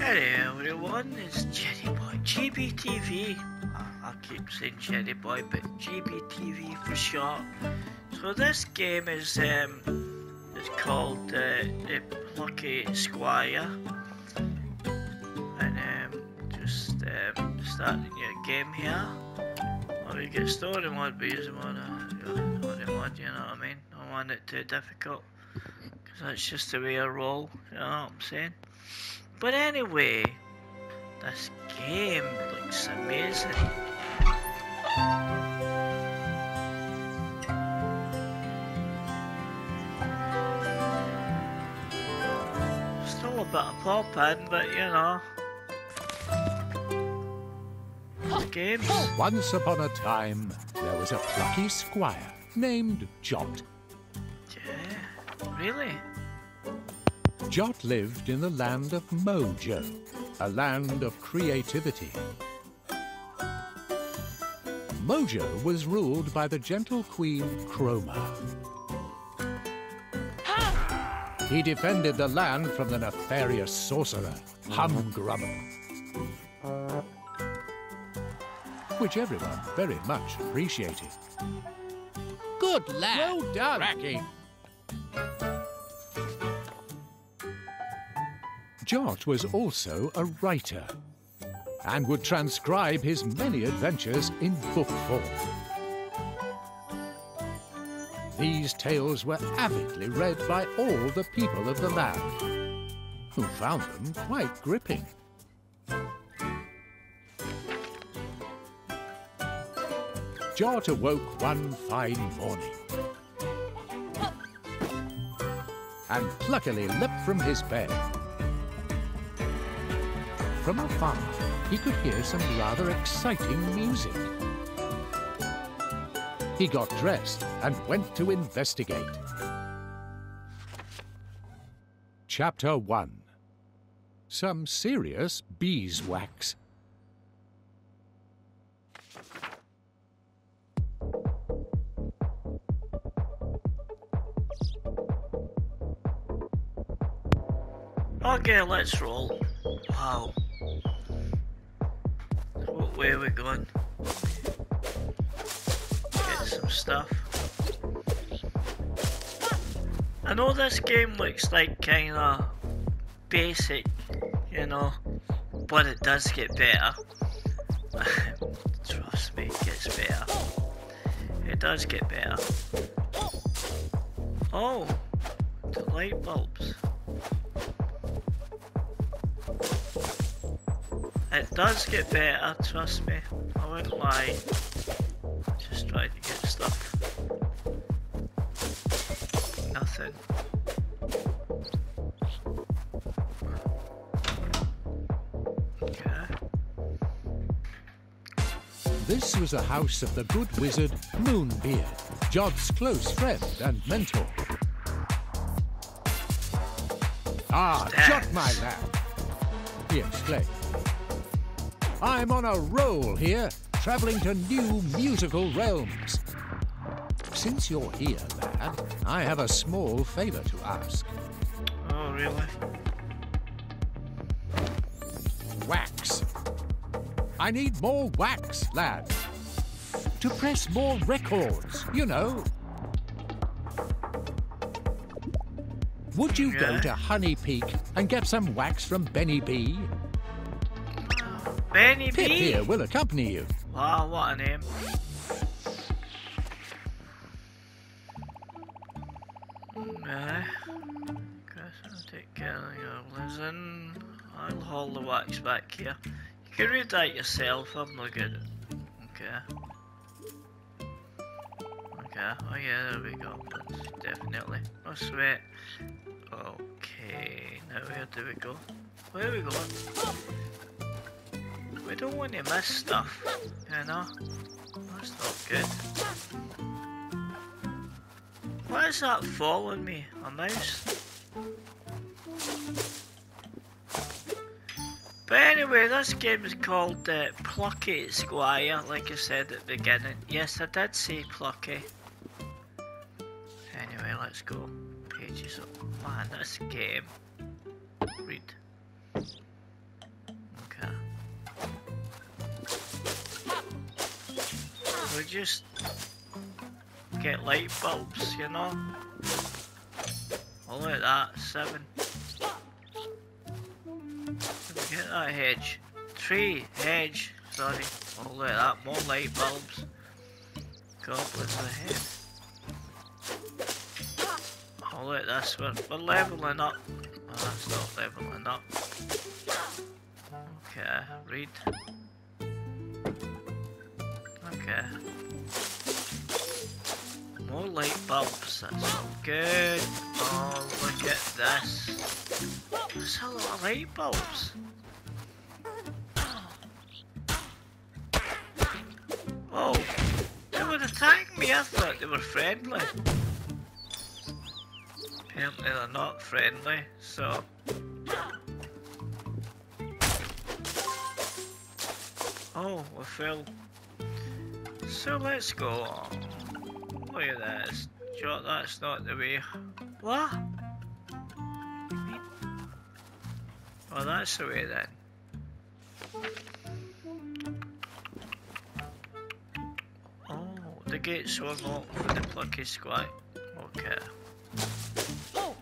Hello everyone, it's Cherry Boy GBTV. I, I keep saying Cherry Boy, but GBTV for short. So this game is um, it's called uh, the Plucky Squire, and um, just um, starting your game here. Or you get story mode, but you want to story mode. You know what I mean? I Don't want it too difficult, because that's just the way I roll. You know what I'm saying? But anyway, this game looks amazing. Still a bit of pop in, but you know. Games. Once upon a time, there was a plucky squire named Jot. Yeah, really? Jot lived in the land of Mojo, a land of creativity. Mojo was ruled by the gentle queen Chroma. He defended the land from the nefarious sorcerer, Humgrummer. Which everyone very much appreciated. Good lad! Well done! Racky. Jot was also a writer and would transcribe his many adventures in book form. These tales were avidly read by all the people of the land, who found them quite gripping. Jot awoke one fine morning and pluckily leapt from his bed. From afar, he could hear some rather exciting music. He got dressed and went to investigate. Chapter 1 Some Serious Beeswax. Okay, let's roll. Wow. What way are we going? Get some stuff. I know this game looks like kinda basic, you know, but it does get better. Trust me, it gets better. It does get better. Oh, the light bulbs. Does get better, trust me. I won't lie. Just trying to get stuff. Nothing. Okay. This was the house of the good wizard Moonbeard, Jot's close friend and mentor. Ah, Jot, my lad, he exclaimed. I'm on a roll here, traveling to new musical realms. Since you're here, lad, I have a small favor to ask. Oh, really? Wax. I need more wax, lad. To press more records, you know. Would you go to Honey Peak and get some wax from Benny B? Benny Pip B! here will accompany you. Wow, what a name. Okay. Guess I'll take care of your listen. I'll haul the wax back here. You can read that yourself, I'm not good at Okay. Okay, oh yeah, there we go. That's definitely. Oh, no sweat. Okay, now where do we go? Where are we going? We don't want to miss stuff, you know? That's not good. Why is that following me? A mouse? But anyway, this game is called uh, Plucky Squire, like I said at the beginning. Yes, I did say Plucky. Anyway, let's go. Pages up. Man, this game. Read. We just get light bulbs, you know? Oh, look at that, seven. Get that hedge. Tree, hedge, sorry. Oh, look at that, more light bulbs. Goblins ahead. Oh, look at this, we're, we're leveling up. Oh, that's not leveling up. Okay, read. Okay. Light bulbs, that's all good. Oh, look at this. There's a lot of light bulbs. Oh, they would attack me, I thought they were friendly. Apparently they're not friendly, so... Oh, we fell. So let's go. This. Sure, that's not the way. What? Oh, that's the way then. Oh, the gates were locked for the plucky squat. Okay. Oh.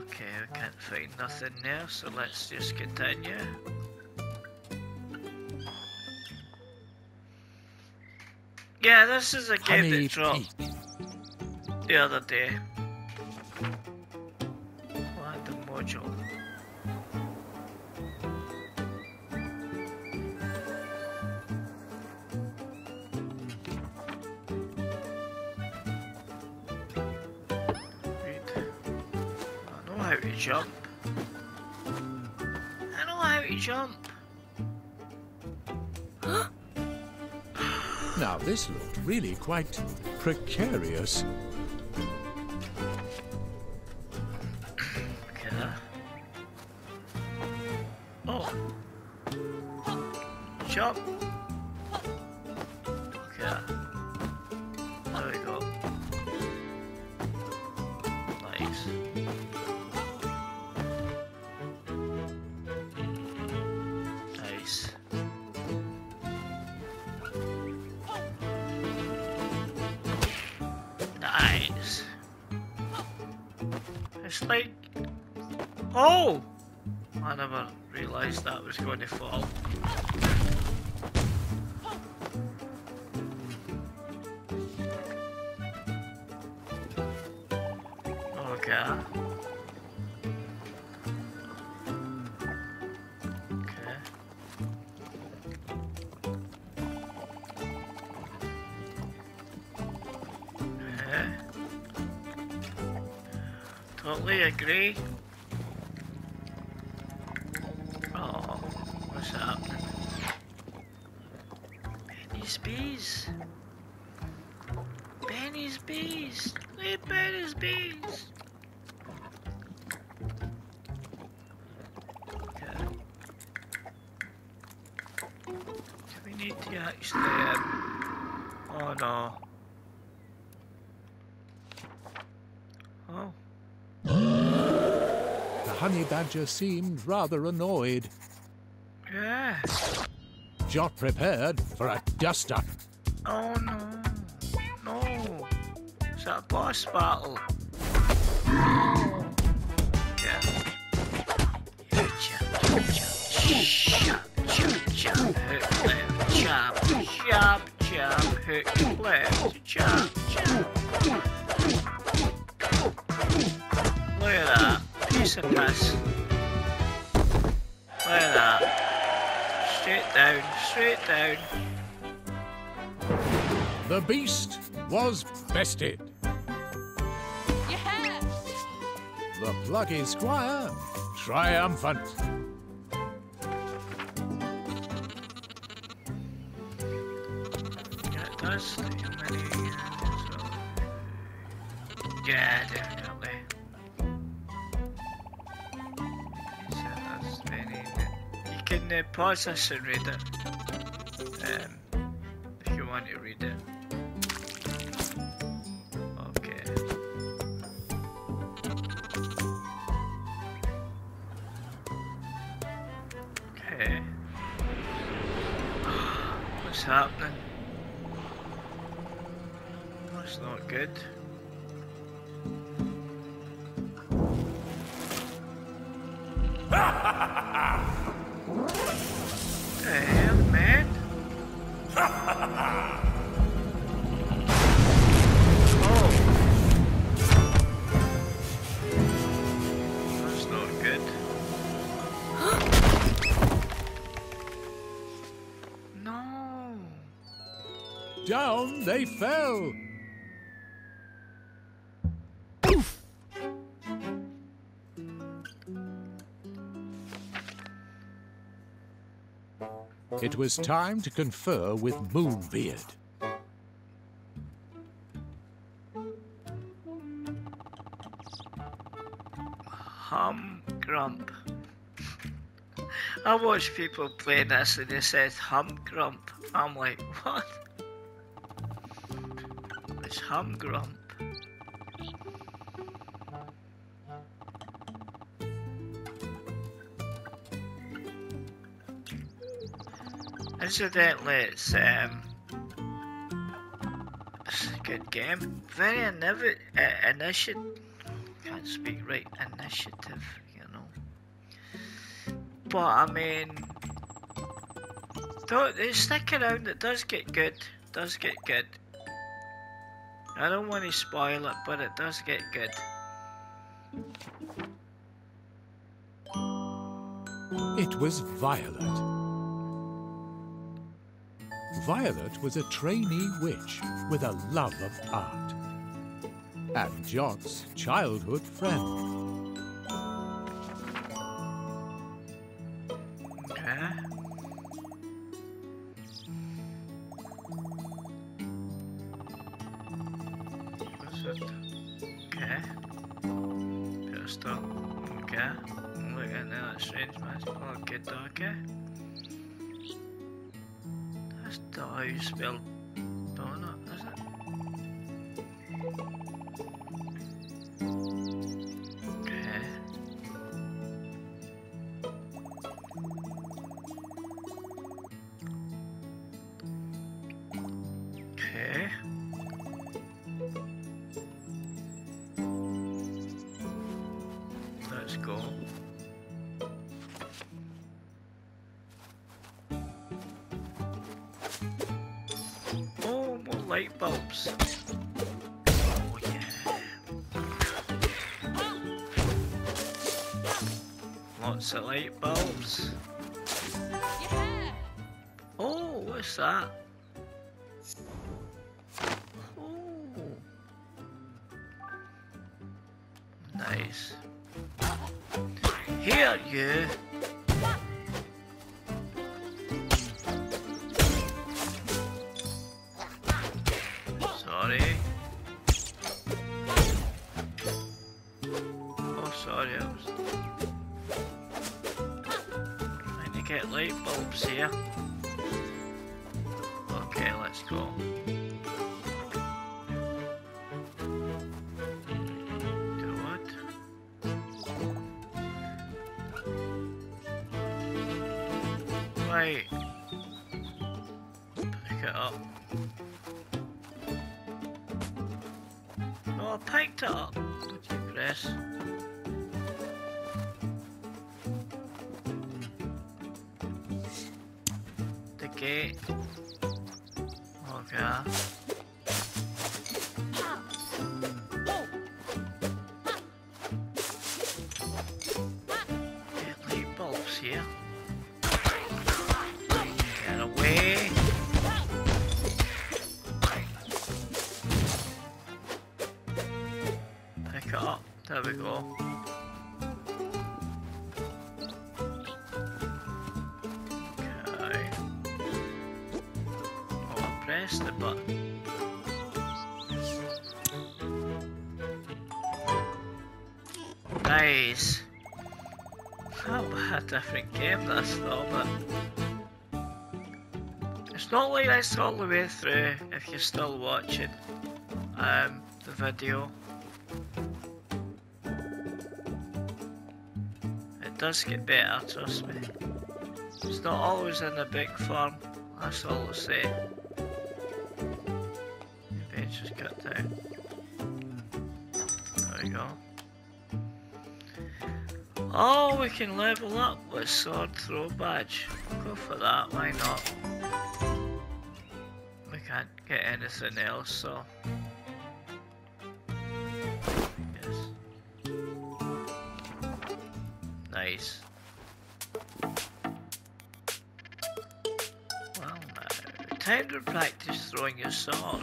Okay, we can't find nothing there, so let's just continue. Yeah, this is a game Honey that dropped Peak. the other day. The module? Wait. I know how to jump. I know how to jump. Now, this looked really quite precarious. Okay. Oh. Jump. To fall. Okay. Okay. Eh? Totally agree. Badger seemed rather annoyed. Yeah. Jot prepared for a duster. Oh no. No. Is that a boss battle? Jab, hook left, that. Piece. Look at that. Straight down, straight down. The beast was bested. Yeah! The plucky squire triumphant. Yeah, Pause I should read it. Um, if you want to read it. Okay. Okay. What's up? They fell. It was time to confer with Moonbeard. Hum Grump. I watch people play this and they said Hum Grump. I'm like, what? Hum Grump. Incidentally, it's um, it's a good game. Very innovative, uh, initiative. Can't speak right. Initiative, you know. But I mean, don't they stick around. It does get good. Does get good. I don't want to spoil it, but it does get good. It was Violet. Violet was a trainee witch with a love of art. And Jot's childhood friend. Light bulbs. Oh, yeah. Lots of light bulbs. Oh, what's that? Oh. Nice. Here, you. I pressed the button. Nice. How a different game this though, but it's not like this all the way through if you're still watching um, the video. It does get better, trust me. It's not always in the big form That's all I'll say. Down. There we go. Oh, we can level up with sword throw badge. Go for that, why not? We can't get anything else, so... Yes. Nice. Well now, time to practice throwing your sword.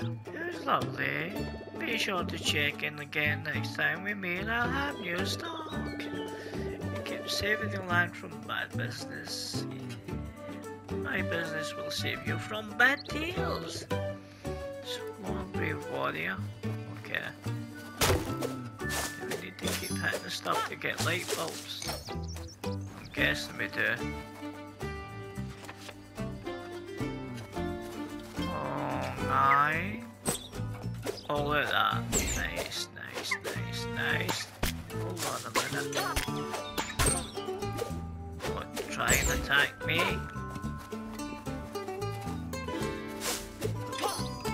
The. It lovely. Be sure to check in again next time we meet. I'll have new stock. Keep saving the land from bad business. My business will save you from bad deals. So long, brave warrior. Okay. Do we need to keep hitting stuff to get light bulbs? I'm guessing we do. Oh, my. Oh, look at that. Nice, nice, nice, nice. Hold on a minute. What, try and attack me?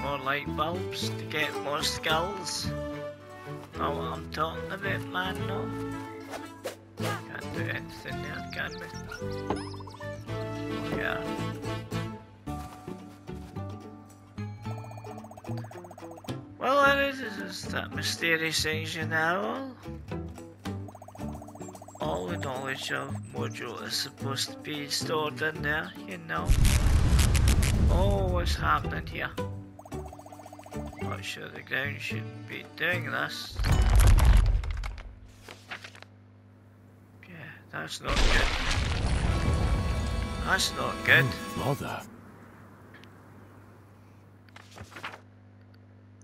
More light bulbs to get more skulls. Know oh, what I'm talking about, man, no? Can't do anything there, can we? Yeah. Is, that mysterious engine owl. All the knowledge of Mojo is supposed to be stored in there, you know. Oh, what's happening here? Not sure the ground should be doing this. Yeah, that's not good. That's not good. Oh, bother.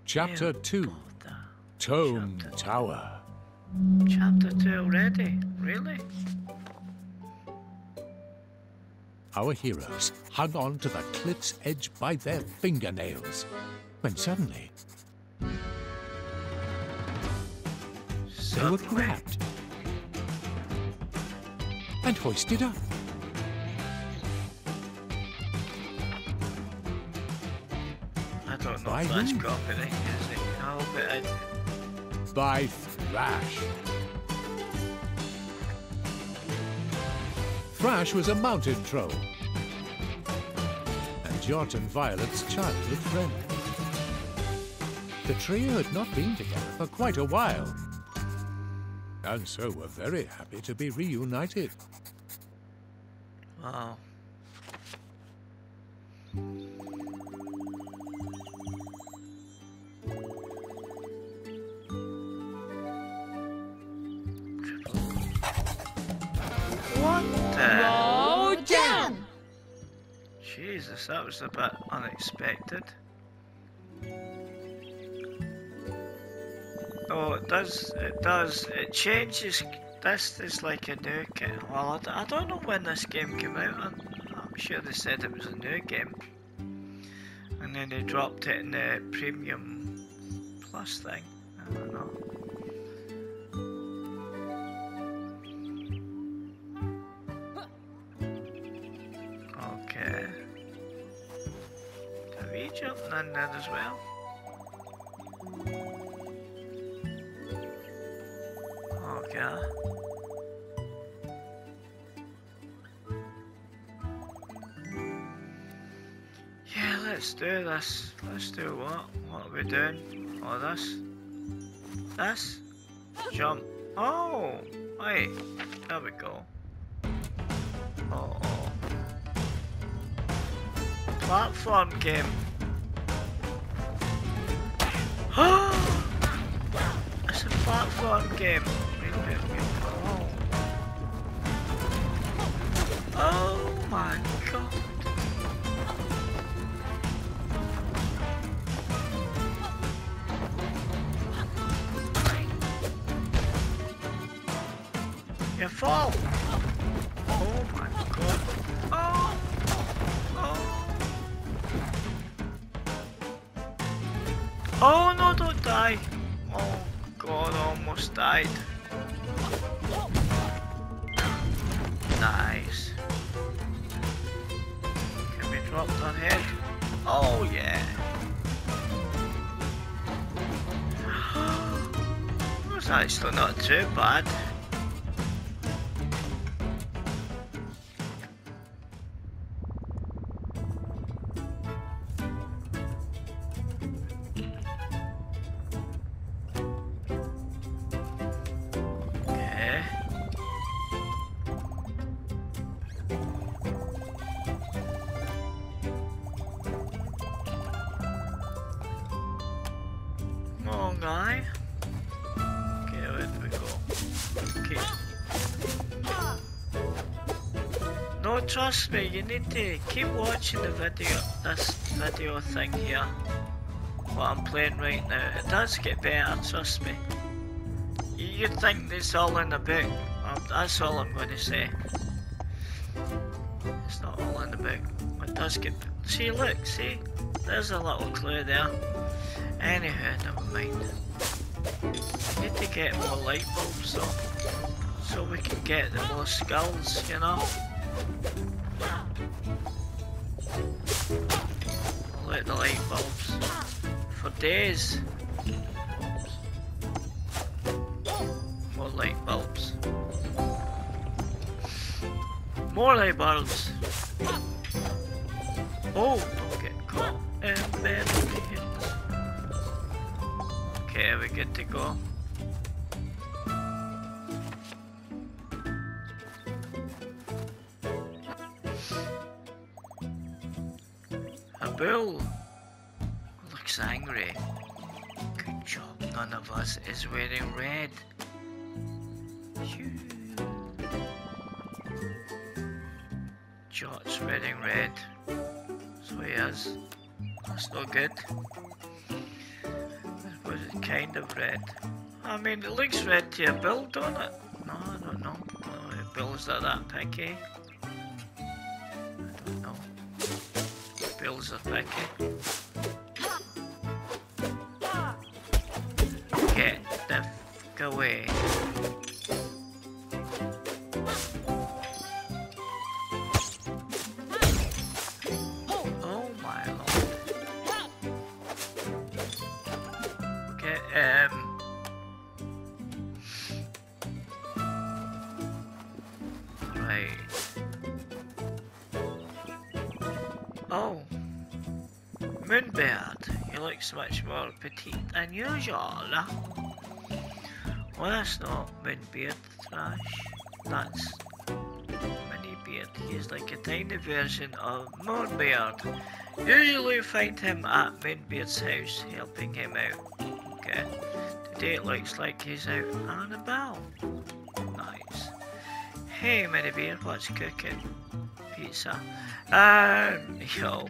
Chapter 2 Tome Chapter- Tower. Chapter 2 already? Really? Our heroes hung on to the cliff's edge by their fingernails. When suddenly they were grabbed and hoisted up. I don't know By if that's is it? No, but I, by Thrash. Thrash was a mounted troll, and Jot and Violet's childhood friend. The trio had not been together for quite a while, and so were very happy to be reunited. wow. Was a bit unexpected. Oh, it does, it does, it changes, this is like a new game. Well, I don't know when this game came out, I'm, I'm sure they said it was a new game. And then they dropped it in the premium plus thing, I don't know. As well? Yeah, let's do this. Let's do what? What are we doing? Oh, this? This? Jump. Oh, wait. There we go. Oh. Platform game. it's a platform game. Oh. my god. You fall. Die. Oh god, almost died. Nice. Can we drop that head? Oh yeah. That's actually not too bad. Me, you need to keep watching the video, this video thing here. What I'm playing right now. It does get better, trust me. You- think this all in the book. Um, that's all I'm going to say. It's not all in the book. It does get. See, look, see? There's a little clue there. Anyhow, never mind. Need to get more light bulbs though. So we can get the more skulls, you know? I'll let the light bulbs. For days. More light bulbs. More light bulbs. Oh, don't get caught in bed. Okay, we're good to go. Of us is wearing red. Jot's wearing red. So he is. That's not good. Was it's kind of red. I mean, it looks red to a bill, don't it? No, I don't know. Oh, if bills are that picky. I don't know. Bills are picky. Away. That's not Moonbeard Thrash. That's Minibeard. He's like a tiny version of Moonbeard. Usually find him at Moonbeard's house, helping him out. Okay. Today it looks like he's out on a bow. Nice. Hey, Minibeard, what's cooking? Pizza. Um, yo.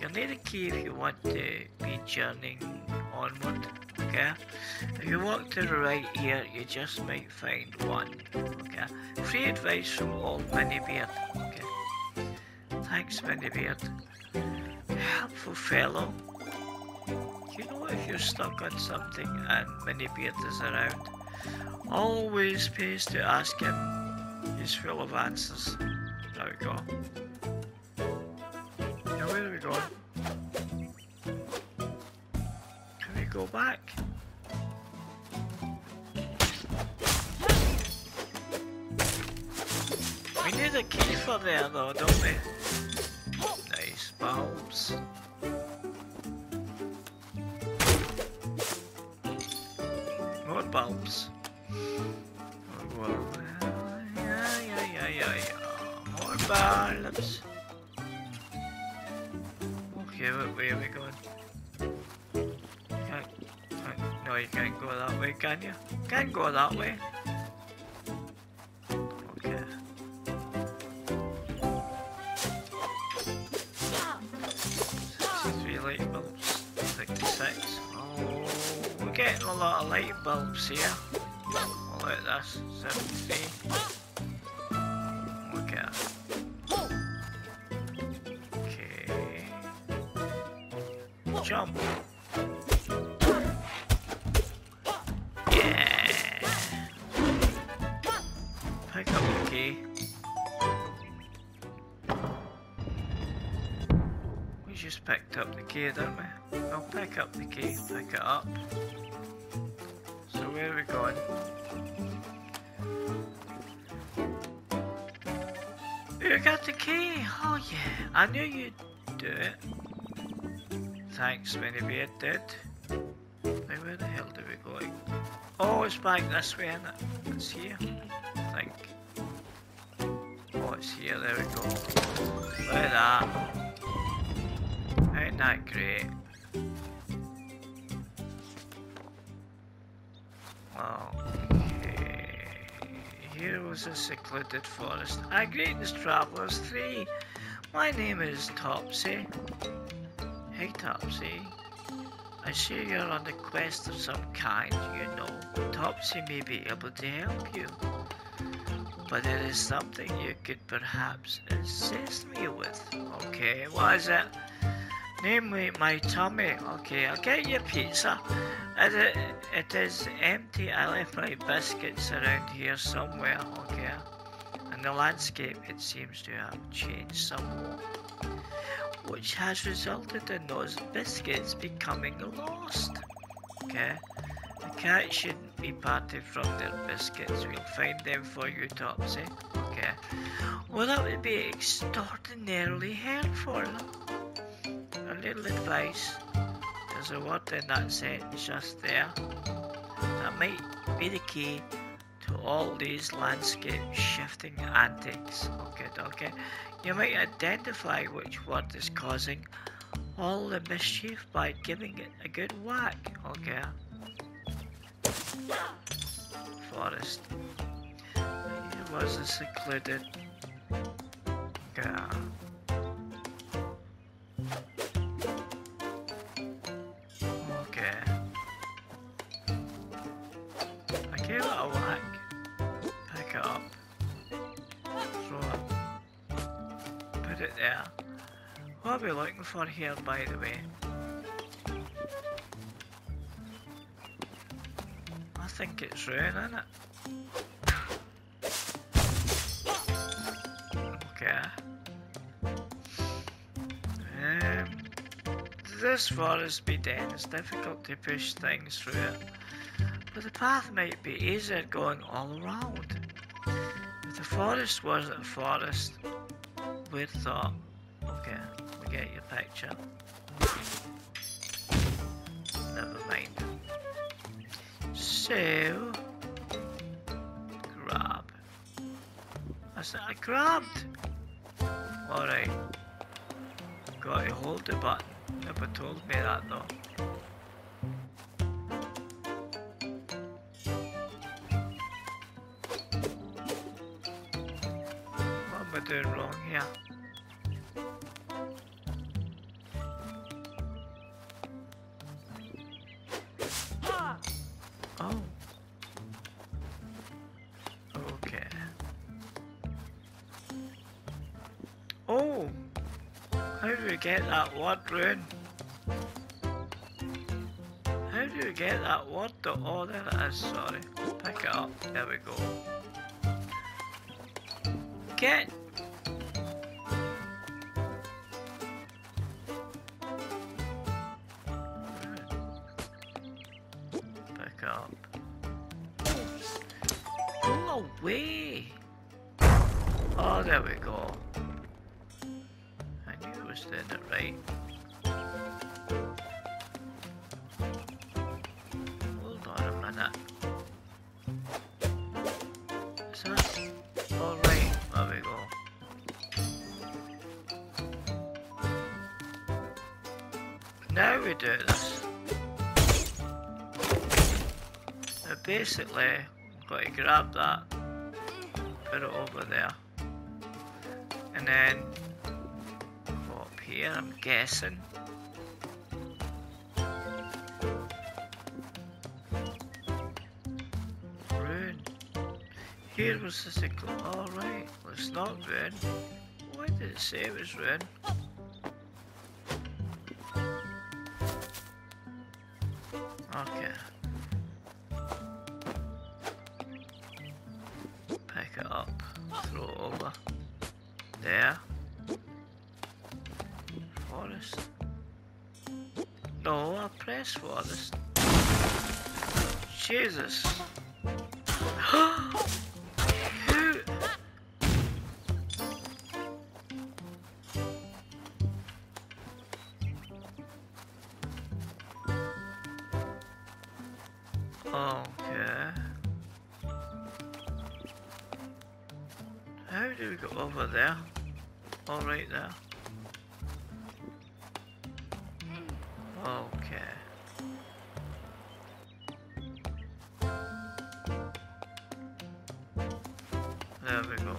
You'll need a key if you want to be journeying onward, okay? If you walk to the right here, you just might find one, okay? Free advice from old Minibeard, okay? Thanks, Minibeard. Helpful fellow. You know if you're stuck on something and Minibeard is around, always pays to ask him. He's full of answers. There we go. Go back? We need a key for there though, don't we? Nice bulbs. More bulbs. More bulbs. Okay, where are we going? No, you can't go that way, can you? Can't go that way. Okay. Light bulbs. Sixty-six. Oh, we're getting a lot of light bulbs here. Look at this. Seventy-three. Look at. Okay. Jump. Picked up the key, didn't we? I'll pick up the key, pick it up. So where are we going? You got the key! Oh yeah, I knew you'd do it. Thanks, Minibeard did. Now where the hell do we go? Oh, it's back this way, isn't it? It's here, I think. Oh, it's here, there we go. Look at that. That great? Okay. Here was a secluded forest. Hi, greetings, travelers. Three. My name is Topsy. Hey, Topsy. I see you're on the quest of some kind, you know. Topsy may be able to help you. But there is something you could perhaps assist me with. Okay, what is it? Namely, my tummy. Okay, I'll get you pizza. It, it is empty. I left my biscuits around here somewhere. Okay. And the landscape, it seems to have changed somewhat. Which has resulted in those biscuits becoming lost. Okay. The cat shouldn't be parted from their biscuits. We'll find them for you, Topsy. Okay. Well, that would be extraordinarily helpful little advice. There's a word in that sentence just there that might be the key to all these landscape shifting antics. Okay, okay. You might identify which word is causing all the mischief by giving it a good whack. Okay. Forest. It was a secluded. Okay. What are we looking for here, by the way? I think it's rain, isn't it? Okay. Um, this forest be dense, difficult to push things through it. But the path might be easier going all around. If the forest wasn't a forest, we'd thought, okay, get your picture. Never mind. So, grab. I said I grabbed. Alright. Got to hold the button. Never told me that though. How do we get that word rune? How do we get that word to oh there it is, sorry. Pick it up. There we go. Get basically, got to grab that, put it over there, and then go up here, I'm guessing. Rune. Here was the signal. Alright, it's not Rune. Why did it say it was Rune? Okay. How do we go over there? All right there. Okay. There we go.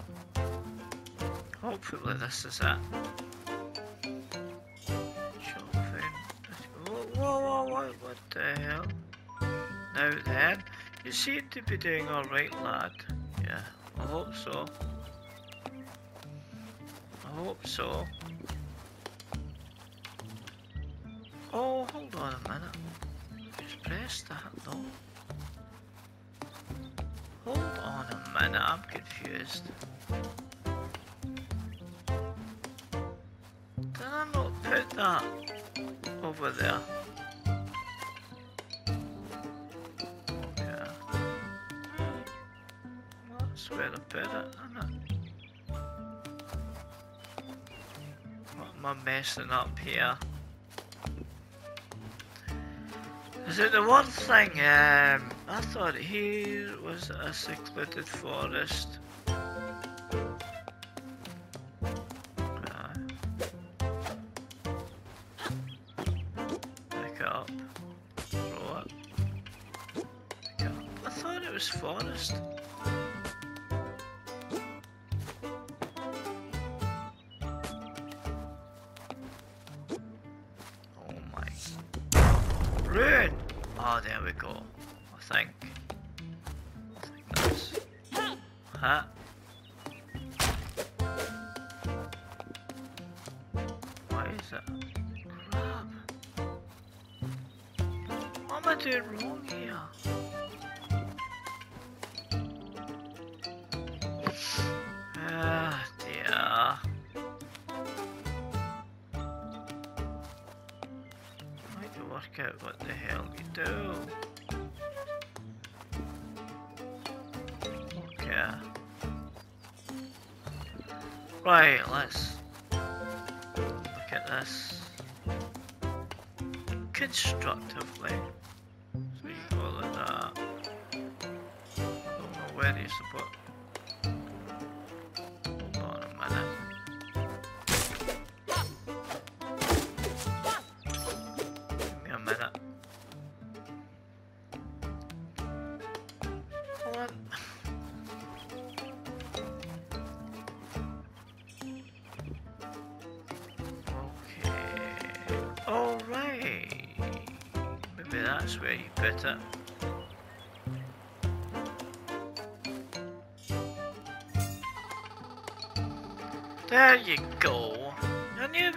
Hopefully this is it. Now then, you seem to be doing alright, lad. Yeah, I hope so. I hope so. Oh, hold on a minute. Just press that, though. Hold on a minute, I'm confused. Messing up here? Is it the one thing, um, I thought here was a secluded forest. Huh? Why is it? Crap. What am I doing wrong here? Ah, dear. Trying to work out what the hell you do. Right, let's look at this constructively. So you call it that. I don't know where you're.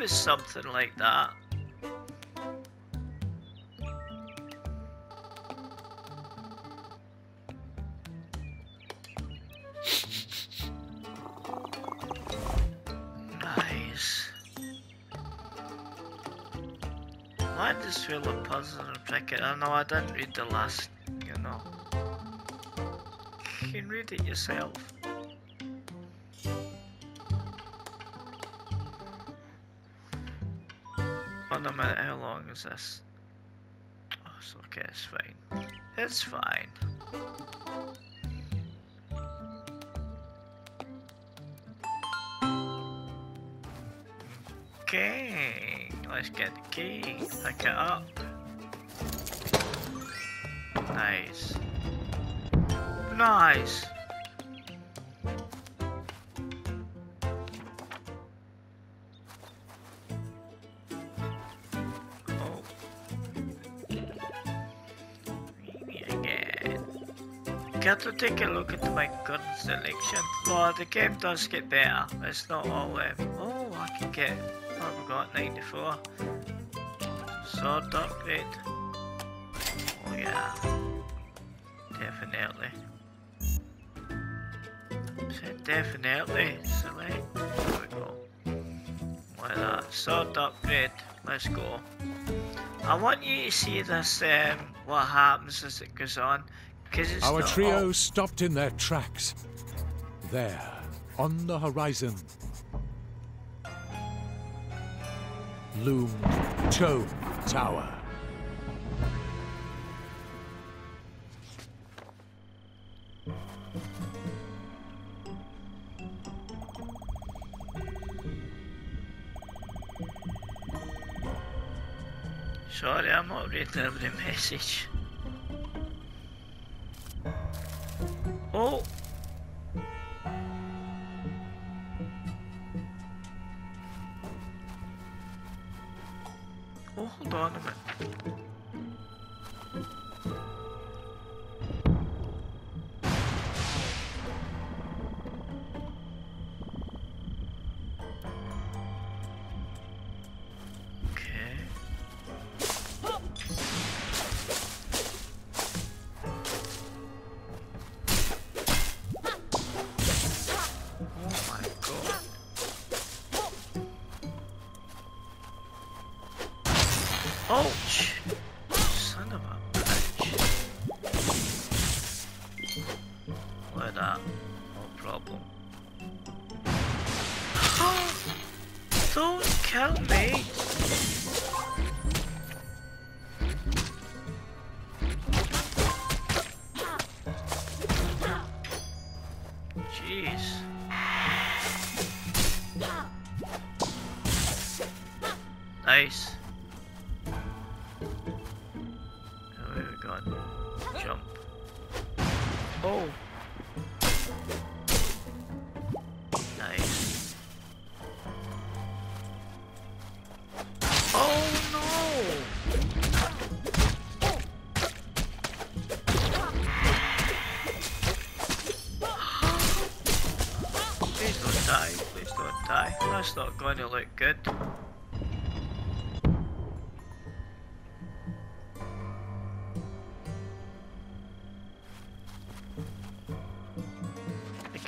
Was something like that. Nice. Why does feel a puzzle and pick it? I know I didn't read the last, you know. You can read it yourself. Oh, no matter how long is this? Oh, it's okay, it's fine. It's fine. Okay, let's get the key, pick it up. Nice. Nice! To take a look at my gun selection. Well, the game does get better. It's not all. Um, oh, I can get. Oh, we got 94. Sword upgrade. Oh yeah. Definitely. Said definitely. Select. There we go. Like that. Sword upgrade. Let's go. I want you to see this, um, what happens as it goes on. Our trio stopped in their tracks. There, on the horizon, loomed Toad Tower. Sorry, I'm not reading every message.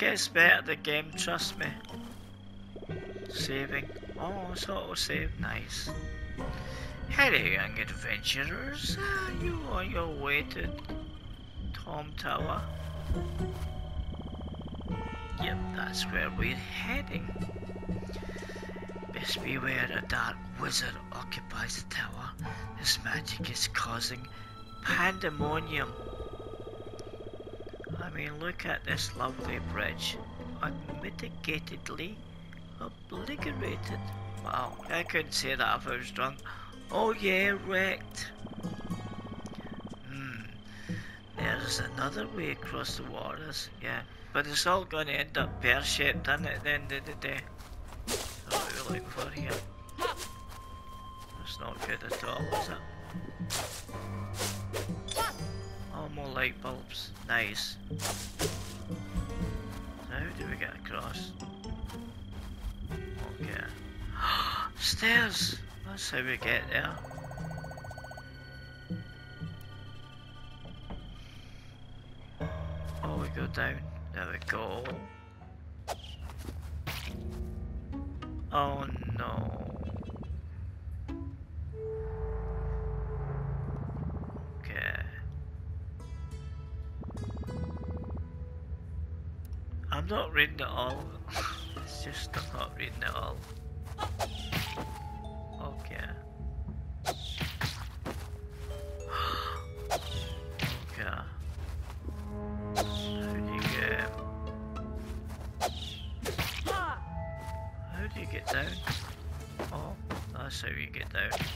Gets better the game, trust me. Saving. Oh, it's auto save, nice. Hello, young adventurers. Are you on your way to Tom Tower? Yep, that's where we're heading. Best beware a dark wizard occupies the tower. His magic is causing pandemonium. Mean, look at this lovely bridge. Unmitigatedly obliterated. Wow, I couldn't say that if I was drunk. Oh yeah, wrecked. Hmm. There's another way across the waters, yeah. But it's all gonna end up pear-shaped, isn't it, at the end of the day? What we're looking for here. That's not good at all, is it? Light bulbs. Nice. How do we get across? Okay. Stairs! That's how we get there. Oh, we go down. There we go. Oh no. Not reading it all. it's just I'm not reading it all. Okay. okay. Do you get? How do you get down? Oh. that's how you get down.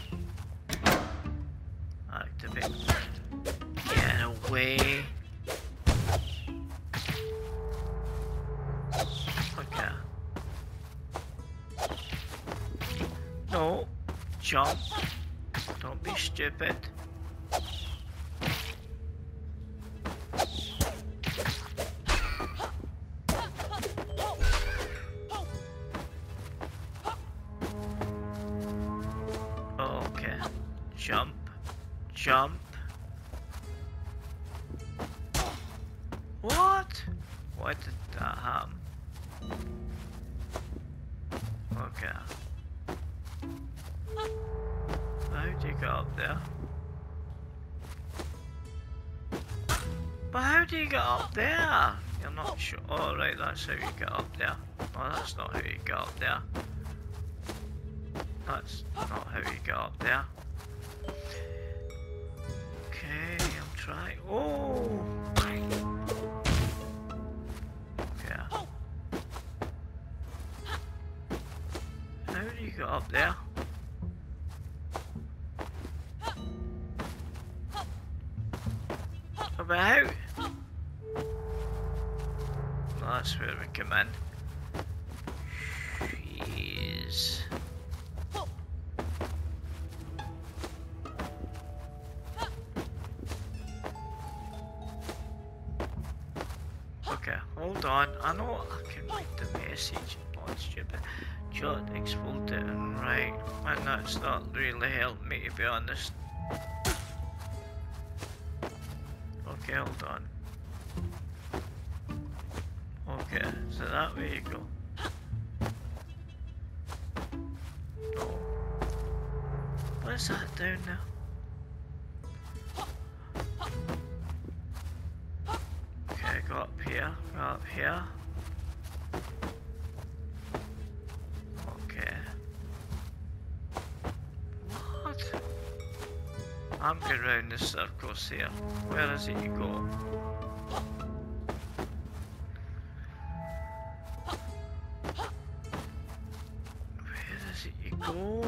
Don't how you get up there. Oh, that's not how you get up there. I know I can read the message. Not stupid. Jot explode it and right. And that's not really helped me to be honest. Up here. Okay. What? I'm going round the circles here. Where is it you go? Where is it you go?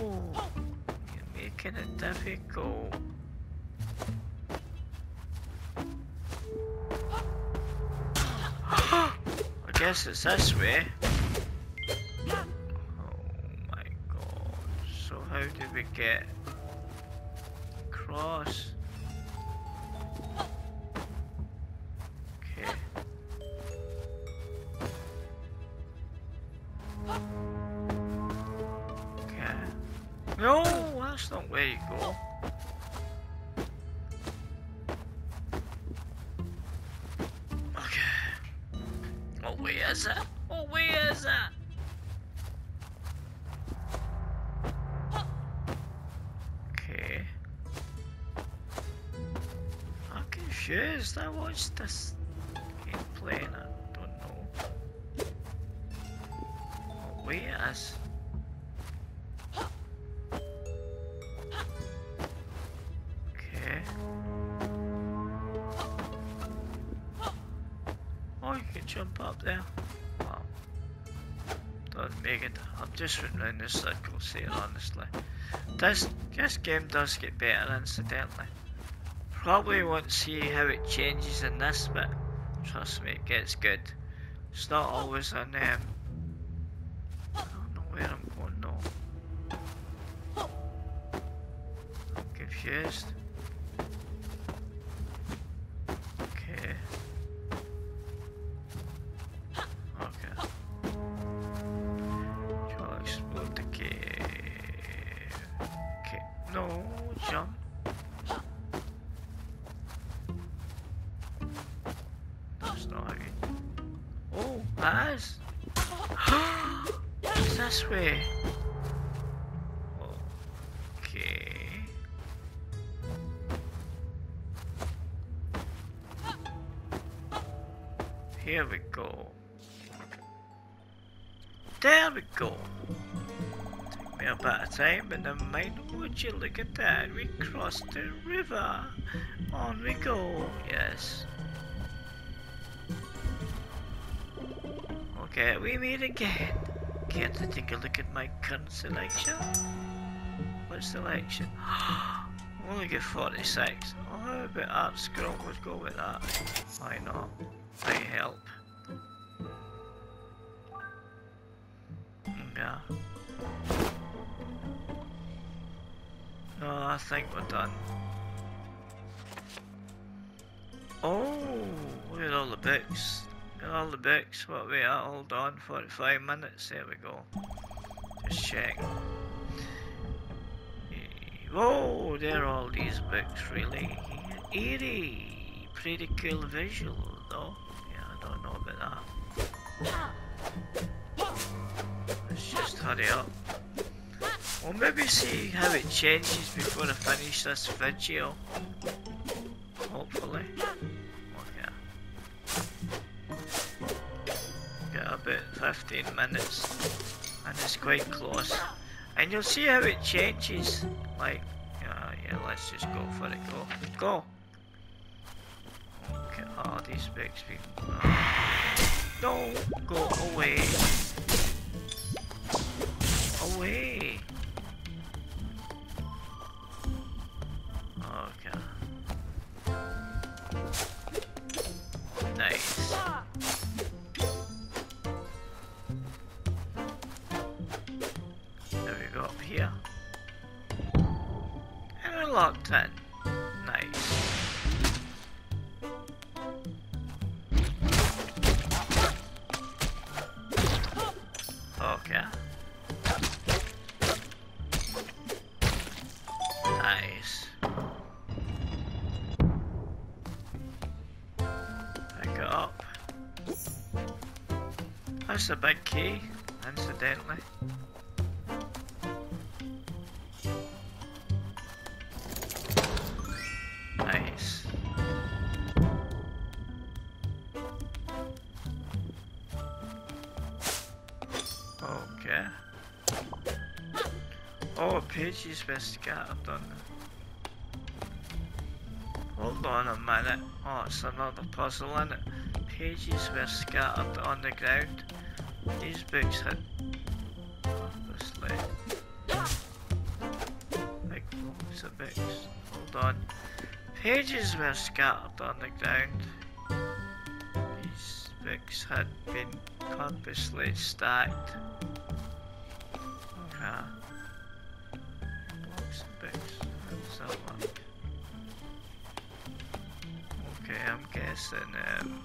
You're making it difficult. Guess it's this way. Oh my god. So how do we get across? Jump up there. Wow. Doesn't make it. I'm just running around in circles here, honestly. This, this game does get better, incidentally. Probably won't see how it changes in this bit. Trust me, it gets good. It's not always an, um... I don't know where I'm going now. I'm confused. That's... it's this way. Okay. Here we go. There we go. Took me a bit of time, but never mind. Would you look at that? We crossed the river. On we go. Yes. Okay, we meet again. Care to take a look at my current selection? What's the election? Only get 46. Oh, how about Art Scroll? Let's go with that. Why not? Might help. Yeah. No, I think we're done. Oh, look at all the books. All the books. What we at? Hold on, 45 minutes. There we go. Just check. Oh, there are all these books really. Eerie. Pretty cool visual though. Yeah, I don't know about that. Let's just hurry up. We'll maybe see how it changes before I finish this video. Hopefully. 15 minutes and it's quite close and you'll see how it changes. Like yeah yeah let's just go for it. Go go. Okay oh these books don't go away. Away A big key, incidentally. Nice. Okay. Oh, pages were scattered on Hold on a minute. Oh, it's another puzzle in it. Pages were scattered on the ground. These books had purposely big loads of books. Hold on. Pages were scattered on the ground. These books had been purposely stacked. Okay. Okay, I'm guessing um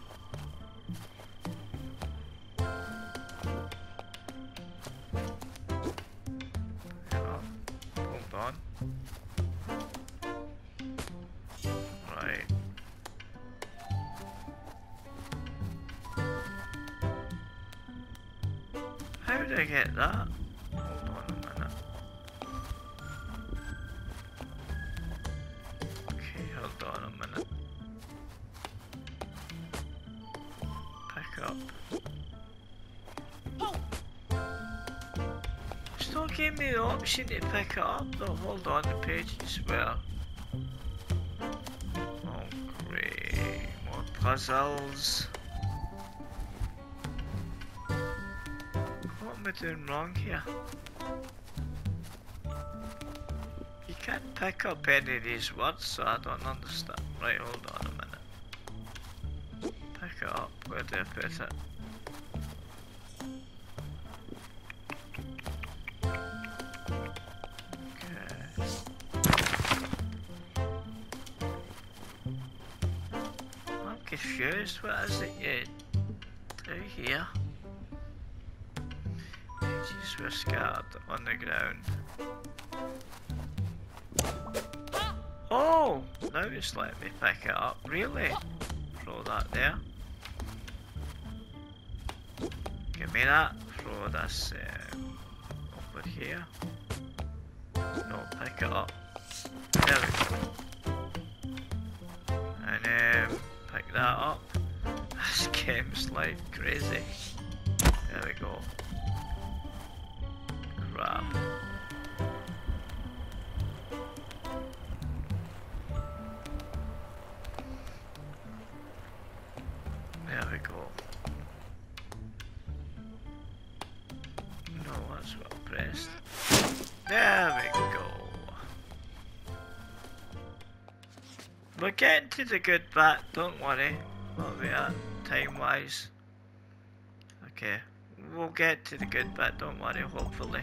option to pick it up though. Hold on, the page as well. Oh great, more puzzles. What am I doing wrong here? You can't pick up any of these words, so I don't understand. Right, hold on a minute. Pick it up, where do I put it? It's let me pick it up. Really? Throw that there. Give me that. Throw this um, over here. No, pick it up. There we go. And um, pick that up. This game's like crazy. There we go. Crap. To the good bit, don't worry. What we at time wise. Okay. We'll get to the good bit, don't worry, hopefully.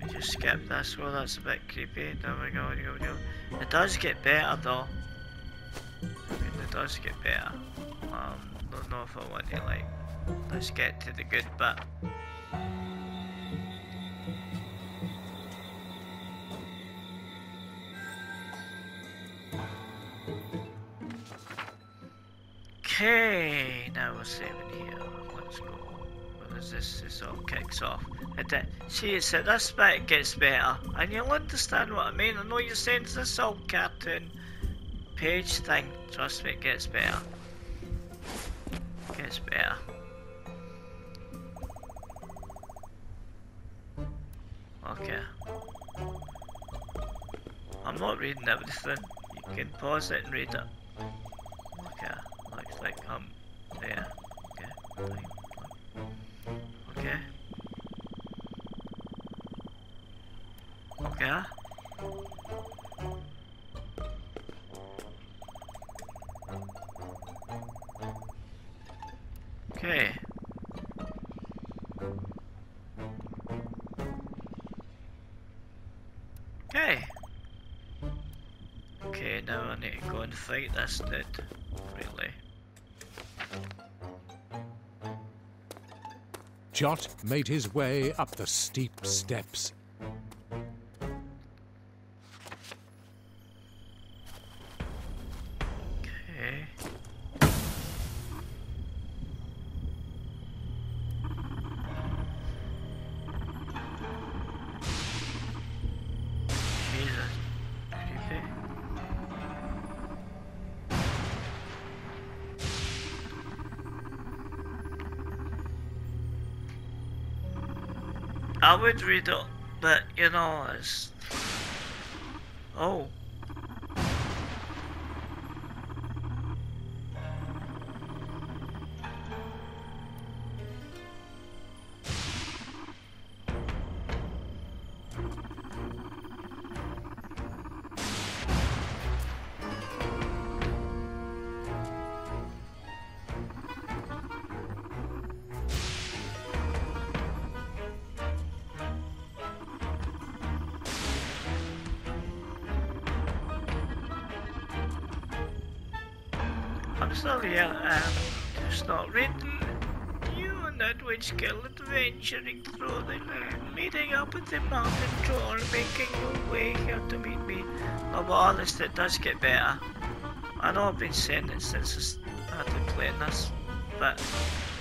We just skip this, well that's a bit creepy. There we go, go, go. It does get better though. I mean, it does get better. Um, don't know if I want to like, let's get to the good bit. Okay, now we're saving here. Let's go. Is this? This all kicks off. It, uh, see, it's at this bit it gets better. And you'll understand what I mean. I know you're saying it's this old cartoon page thing. Trust me, it gets better. Gets better. Okay. I'm not reading everything. You can pause it and read it. Okay. Okay. Okay, now I need to go and fight this dude. Really. Jot made his way up the steep steps. Would read it, but you know, it's. Oh. That adventuring through the land, meeting up with the mountain troll, making your way here to meet me. No, but honest, it does get better. I know I've been saying it since I started playing this, but,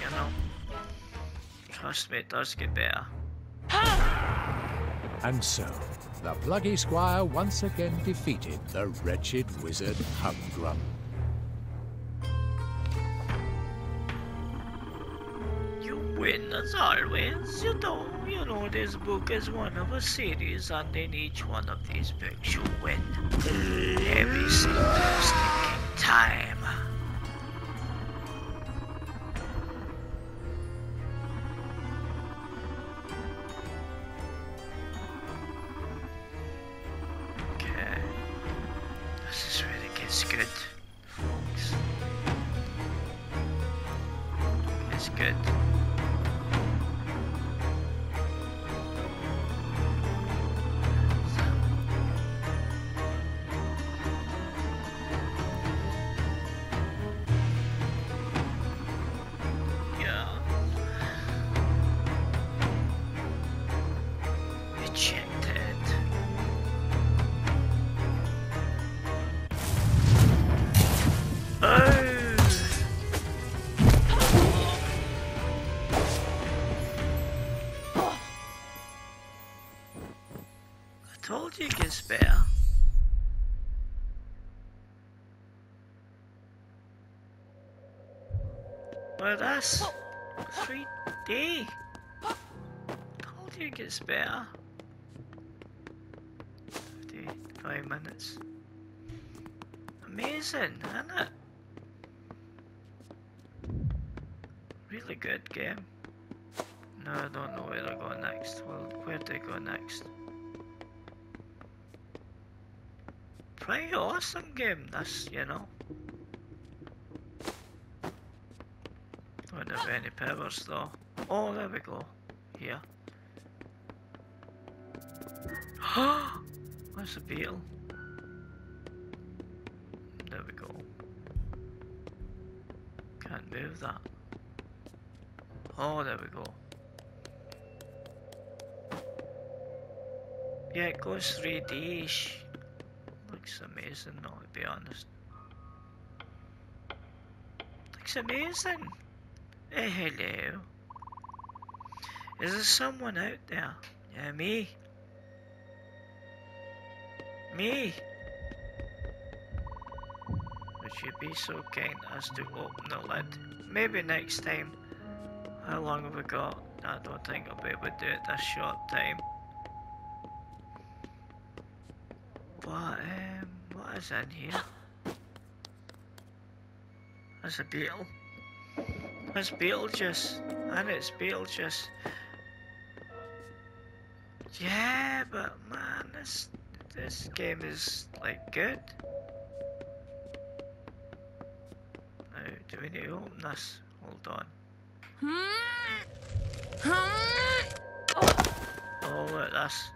you know, trust me, it does get better. And so, the Plucky Squire once again defeated the wretched wizard Humgrum. As always. You know, you know this book is one of a series and in each one of these books you win. Every single time. That's 3D. Told you it gets better. 55 minutes. Amazing, isn't it? Really good game. No, I don't know where I go next. Well, where do I go next? pretty awesome game, this, you know. Have any powers though. Oh, there we go. Here. What's a beetle? There we go. Can't move that. Oh, there we go. Yeah, it goes 3D-ish. Looks amazing, though, to be honest. Looks amazing. Hello. Is there someone out there? Yeah, me. Me. Would you be so kind as to open the lid? Maybe next time. How long have we got? I don't think I'll be able to do it this short time. But, um, what is in here? There's a beetle. It's Beetlejuice, and it's Beetlejuice. Yeah, but man, this this game is like good. Now, do we need to open this? Hold on. Oh, look at this.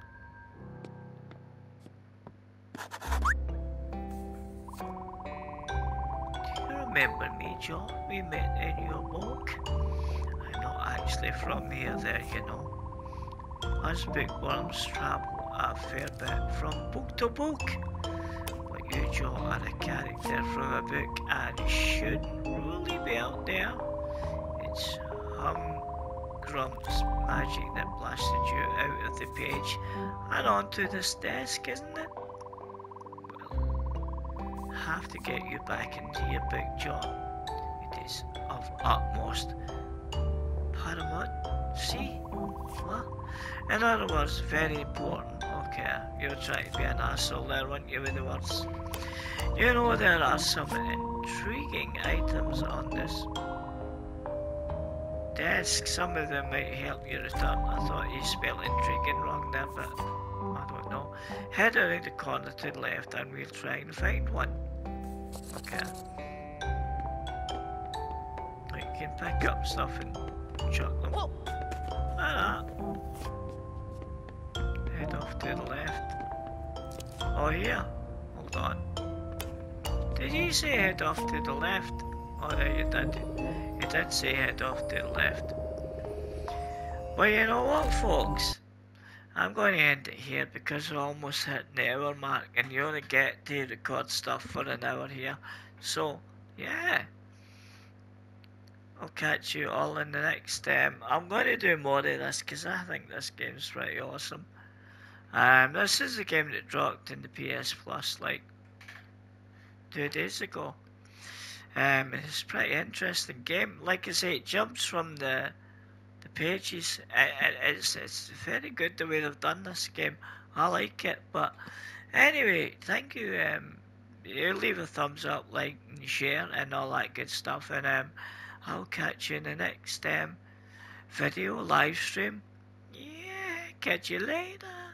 remember John? We met in your book. I'm not actually from here, there, you know. Us bookworms travel a fair bit from book to book. But you, John, are a character from a book and you shouldn't really be out there. It's Hum Grump's magic that blasted you out of the page and onto this desk, isn't it? have to get you back into your book, John. Is of utmost paramount. See? What? In other words, very important. Okay, you're trying to be an asshole there, weren't you, with the words? You know there are some intriguing items on this desk. Some of them might help you return. I thought you spelled intriguing wrong there, but I don't know. Head around the corner to the left and we'll try and find one. Okay. Can pick up stuff and chuck them. Whoa. Like Head off to the left. Oh, yeah. Hold on. Did you say head off to the left? Oh, yeah, you did. You did say head off to the left. Well, you know what, folks? I'm going to end it here because we're almost hitting the hour mark and you only get to record stuff for an hour here. So, yeah. I'll catch you all in the next. Um, I'm going to do more of this because I think this game's pretty awesome. Um, this is a game that dropped in the PS Plus like two days ago. Um, it's a pretty interesting game. Like I say, it jumps from the the pages. It, it's it's very good the way they've done this game. I like it. But anyway, thank you. Um, you leave a thumbs up, like, and share, and all that good stuff. And um, I'll catch you in the next um video live stream. Yeah, catch you later.